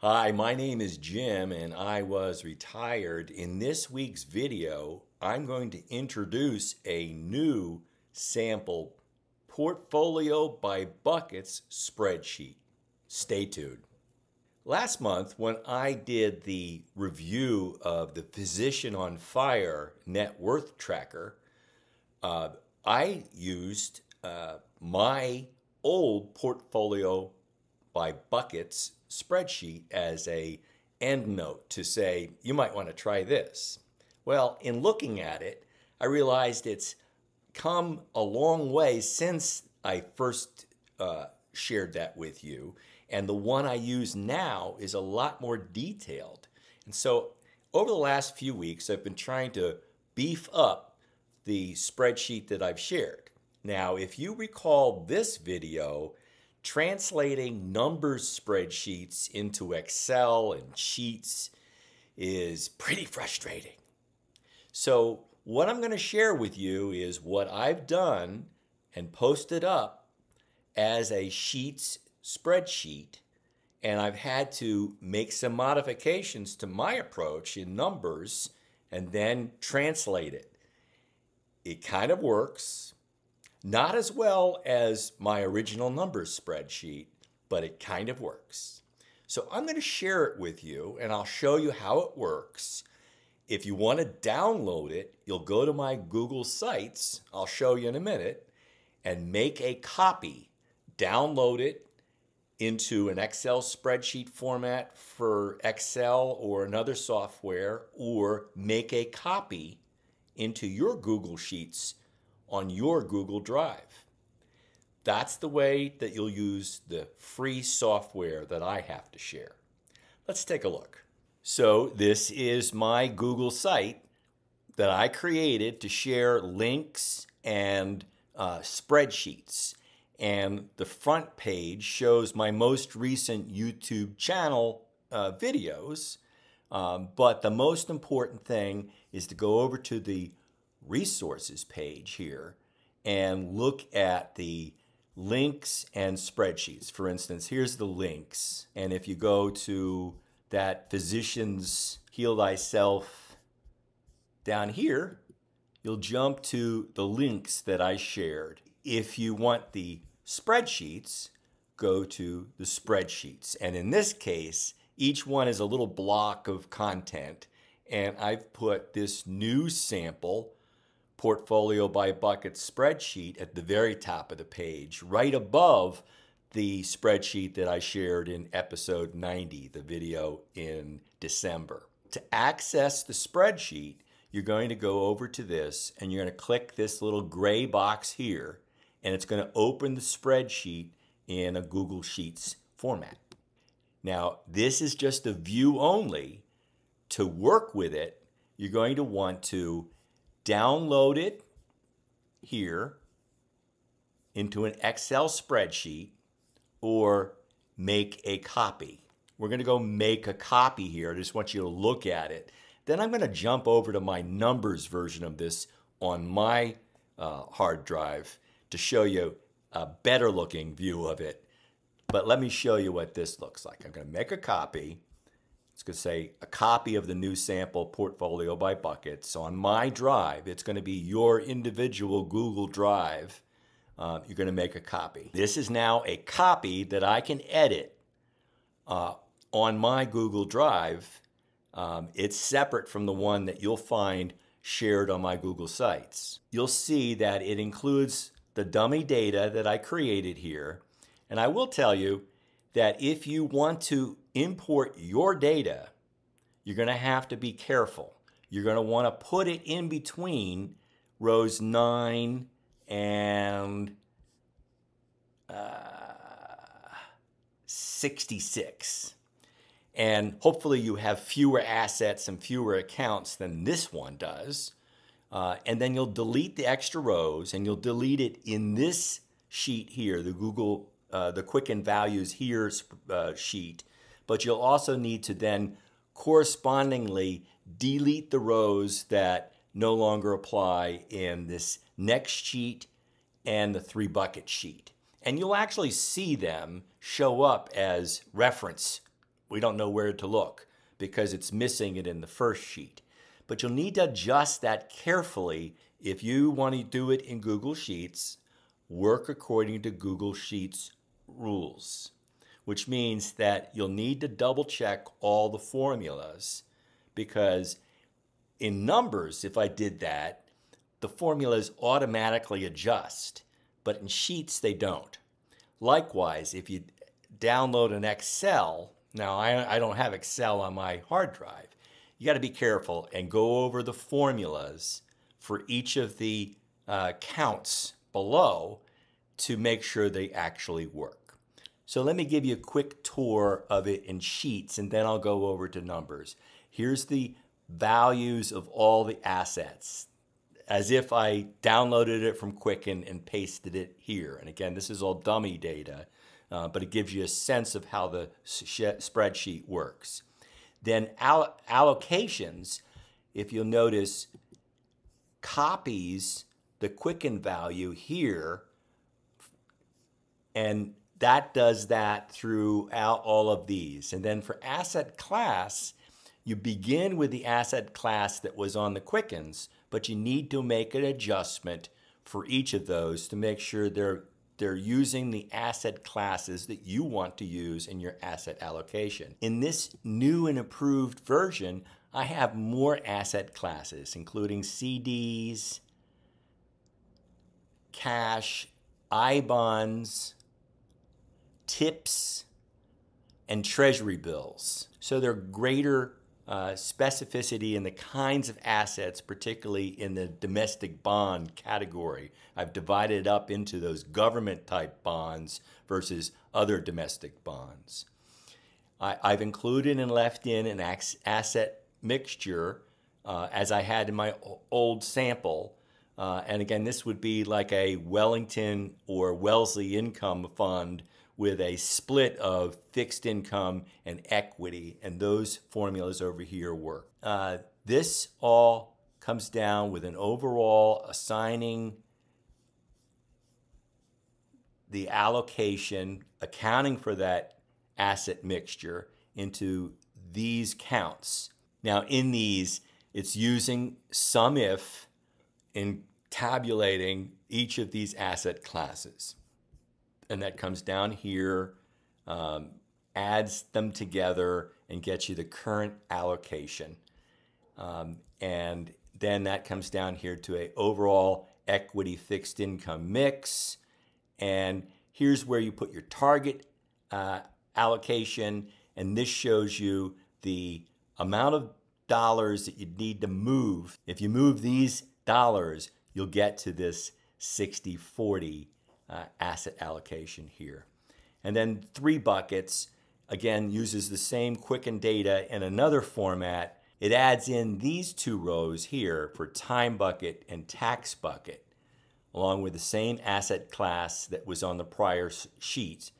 Hi, my name is Jim and I was retired. In this week's video, I'm going to introduce a new sample portfolio by buckets spreadsheet. Stay tuned. Last month, when I did the review of the Physician on Fire net worth tracker, uh, I used uh, my old portfolio by buckets spreadsheet as a end note to say, you might want to try this. Well, in looking at it, I realized it's come a long way since I first uh, shared that with you. And the one I use now is a lot more detailed. And so over the last few weeks, I've been trying to beef up the spreadsheet that I've shared. Now, if you recall this video, translating numbers spreadsheets into Excel and sheets is pretty frustrating. So what I'm going to share with you is what I've done and posted up as a Sheets spreadsheet. And I've had to make some modifications to my approach in numbers and then translate it. It kind of works. Not as well as my original numbers spreadsheet, but it kind of works. So I'm going to share it with you and I'll show you how it works. If you want to download it, you'll go to my Google Sites, I'll show you in a minute, and make a copy. Download it into an Excel spreadsheet format for Excel or another software, or make a copy into your Google Sheets on your Google Drive. That's the way that you'll use the free software that I have to share. Let's take a look. So this is my Google site that I created to share links and uh, spreadsheets. And the front page shows my most recent YouTube channel uh, videos. Um, but the most important thing is to go over to the resources page here and look at the links and spreadsheets. For instance, here's the links. And if you go to that physicians heal thyself down here, you'll jump to the links that I shared. If you want the spreadsheets, go to the spreadsheets. And in this case, each one is a little block of content. And I've put this new sample portfolio by bucket spreadsheet at the very top of the page, right above the spreadsheet that I shared in episode 90, the video in December. To access the spreadsheet, you're going to go over to this and you're going to click this little gray box here and it's going to open the spreadsheet in a Google Sheets format. Now, this is just a view only. To work with it, you're going to want to download it here into an Excel spreadsheet or make a copy. We're going to go make a copy here. I just want you to look at it. Then I'm going to jump over to my numbers version of this on my uh, hard drive to show you a better looking view of it. But let me show you what this looks like. I'm going to make a copy. It's going to say a copy of the new sample portfolio by buckets. So on my drive, it's going to be your individual Google Drive uh, you're going to make a copy. This is now a copy that I can edit uh, on my Google Drive. Um, it's separate from the one that you'll find shared on my Google Sites. You'll see that it includes the dummy data that I created here. And I will tell you that if you want to import your data, you're going to have to be careful. You're going to want to put it in between rows 9 and uh, 66. And hopefully you have fewer assets and fewer accounts than this one does. Uh, and then you'll delete the extra rows and you'll delete it in this sheet here, the Google, uh, the Quicken Values Here uh, sheet. But you'll also need to then correspondingly delete the rows that no longer apply in this next sheet and the three bucket sheet. And you'll actually see them show up as reference we don't know where to look because it's missing it in the first sheet. But you'll need to adjust that carefully if you want to do it in Google Sheets, work according to Google Sheets rules, which means that you'll need to double check all the formulas because in numbers, if I did that, the formulas automatically adjust, but in Sheets, they don't. Likewise, if you download an Excel, now I, I don't have Excel on my hard drive, you got to be careful and go over the formulas for each of the uh, counts below to make sure they actually work. So let me give you a quick tour of it in Sheets and then I'll go over to numbers. Here's the values of all the assets as if I downloaded it from Quicken and pasted it here. And again, this is all dummy data, uh, but it gives you a sense of how the spreadsheet works. Then all allocations, if you'll notice, copies the Quicken value here, and that does that throughout all of these. And then for asset class, you begin with the asset class that was on the Quickens, but you need to make an adjustment for each of those to make sure they're they're using the asset classes that you want to use in your asset allocation. In this new and approved version, I have more asset classes, including CDs, cash, I bonds, tips, and treasury bills. So they're greater uh, specificity in the kinds of assets, particularly in the domestic bond category. I've divided up into those government type bonds versus other domestic bonds. I, have included and left in an asset mixture uh, as I had in my old sample. Uh, and again, this would be like a Wellington or Wellesley income fund with a split of fixed income and equity, and those formulas over here work. Uh, this all comes down with an overall assigning the allocation, accounting for that asset mixture into these counts. Now, in these, it's using some SUMIF in tabulating each of these asset classes and that comes down here, um, adds them together, and gets you the current allocation. Um, and then that comes down here to a overall equity fixed income mix. And here's where you put your target uh, allocation. And this shows you the amount of dollars that you need to move. If you move these dollars, you'll get to this 60 40 uh, asset allocation here. And then three buckets, again, uses the same Quicken data in another format. It adds in these two rows here for time bucket and tax bucket, along with the same asset class that was on the prior sheet.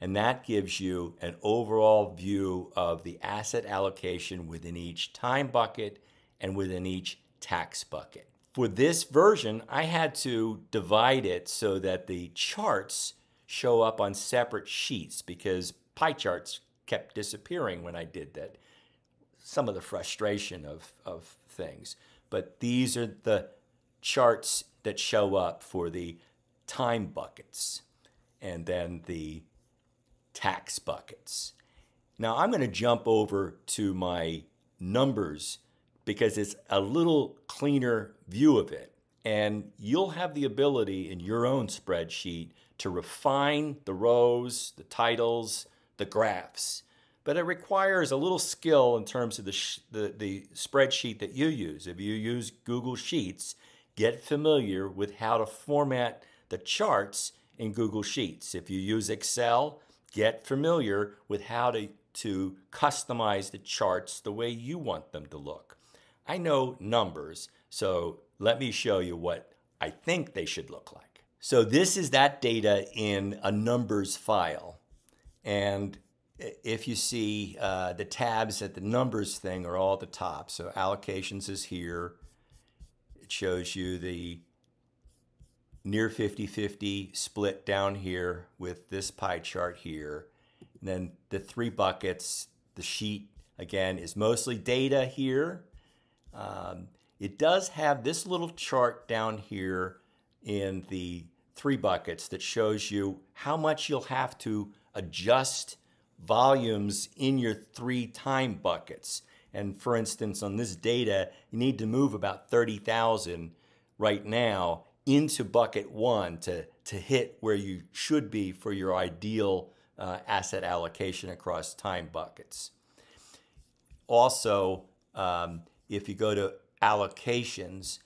And that gives you an overall view of the asset allocation within each time bucket and within each tax bucket. For this version, I had to divide it so that the charts show up on separate sheets because pie charts kept disappearing when I did that. Some of the frustration of, of things. But these are the charts that show up for the time buckets and then the tax buckets. Now I'm going to jump over to my numbers because it's a little cleaner view of it. And you'll have the ability in your own spreadsheet to refine the rows, the titles, the graphs. But it requires a little skill in terms of the, the, the spreadsheet that you use. If you use Google Sheets, get familiar with how to format the charts in Google Sheets. If you use Excel, get familiar with how to, to customize the charts the way you want them to look. I know numbers, so let me show you what I think they should look like. So this is that data in a numbers file. And if you see uh, the tabs at the numbers thing are all at the top. So allocations is here. It shows you the near 50-50 split down here with this pie chart here. And then the three buckets, the sheet, again, is mostly data here. Um, it does have this little chart down here in the three buckets that shows you how much you'll have to adjust volumes in your three time buckets. And for instance, on this data, you need to move about 30,000 right now into bucket one to, to hit where you should be for your ideal uh, asset allocation across time buckets. Also, um, if you go to allocations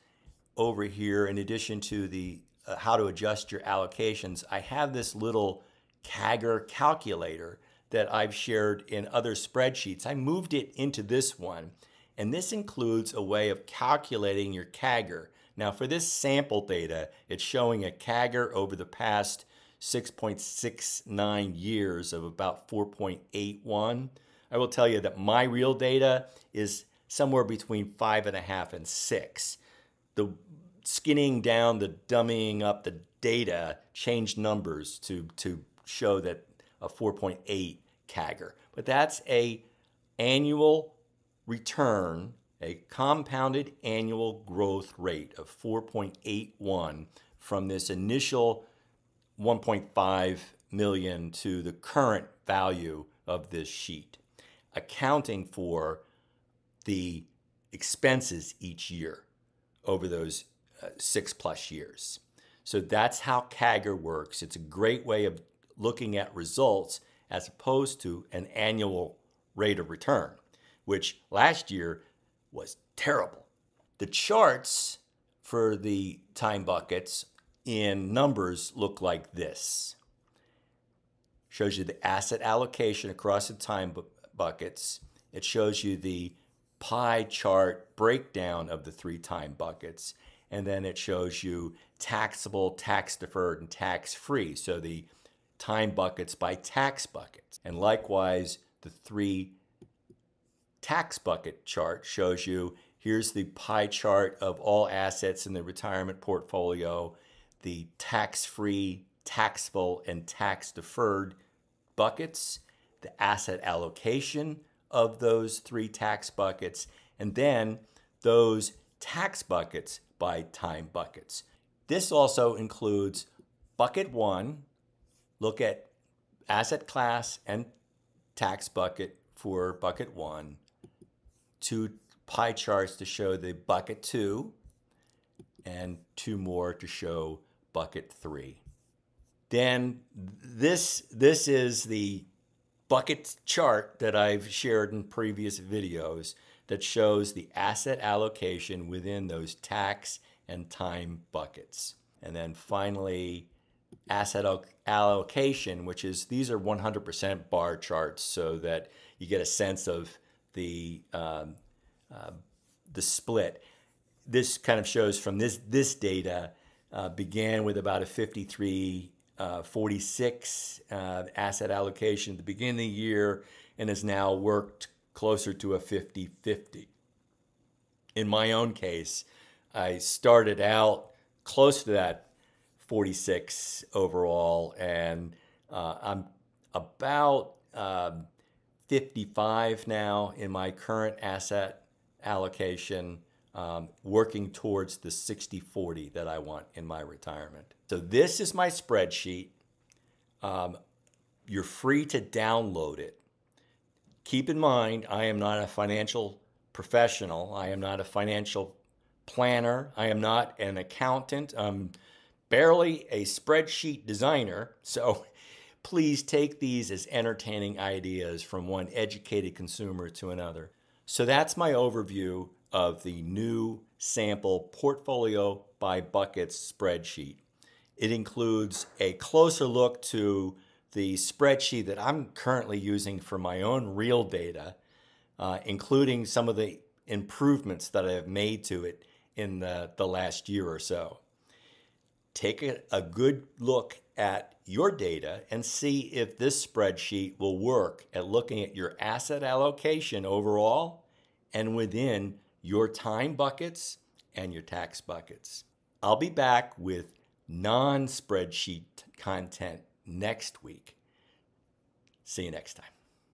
over here, in addition to the uh, how to adjust your allocations, I have this little CAGR calculator that I've shared in other spreadsheets. I moved it into this one, and this includes a way of calculating your CAGR. Now, for this sample data, it's showing a CAGR over the past 6.69 years of about 4.81. I will tell you that my real data is somewhere between five and a half and six. The skinning down, the dummying up the data changed numbers to, to show that a 4.8 CAGR. But that's a annual return, a compounded annual growth rate of 4.81 from this initial 1.5 million to the current value of this sheet, accounting for the expenses each year over those uh, six plus years. So that's how CAGR works. It's a great way of looking at results as opposed to an annual rate of return, which last year was terrible. The charts for the time buckets in numbers look like this. Shows you the asset allocation across the time bu- buckets. It shows you the pie chart breakdown of the three time buckets. And then it shows you taxable, tax deferred, and tax free. So the time buckets by tax buckets. And likewise, the three tax bucket chart shows you here's the pie chart of all assets in the retirement portfolio, the tax free, taxable, and tax deferred buckets, the asset allocation of those three tax buckets, and then those tax buckets by time buckets. This also includes bucket one, look at asset class and tax bucket for bucket one, two pie charts to show the bucket two, and two more to show bucket three. Then this, this is the bucket chart that I've shared in previous videos that shows the asset allocation within those tax and time buckets. And then finally, asset allocation, which is these are 100% bar charts so that you get a sense of the, um, uh, the split. This kind of shows from this, this data uh, began with about a 53 uh, 46 uh, asset allocation at the beginning of the year and has now worked closer to a 50 50. In my own case, I started out close to that 46 overall, and uh, I'm about um, 55 now in my current asset allocation, um, working towards the 60 40 that I want in my retirement. So, this is my spreadsheet. Um, you're free to download it. Keep in mind, I am not a financial professional, I am not a financial planner, I am not an accountant. I'm barely a spreadsheet designer. So please take these as entertaining ideas from one educated consumer to another. So that's my overview of the new sample portfolio by buckets spreadsheet. It includes a closer look to the spreadsheet that I'm currently using for my own real data, uh, including some of the improvements that I have made to it in the, the last year or so take a, a good look at your data and see if this spreadsheet will work at looking at your asset allocation overall and within your time buckets and your tax buckets. I'll be back with non spreadsheet content next week. See you next time.